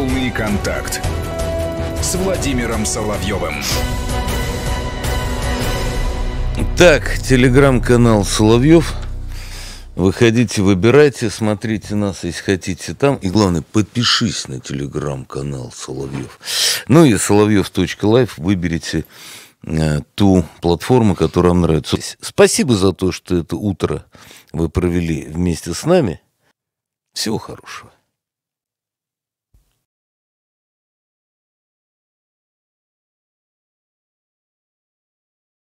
полный контакт с Владимиром Соловьевым. Так, телеграм-канал Соловьев. Выходите, выбирайте, смотрите нас, если хотите там. И главное, подпишись на телеграм-канал Соловьев. Ну и соловьев.лайф выберите э, ту платформу, которая вам нравится. Спасибо за то, что это утро вы провели вместе с нами. Всего хорошего.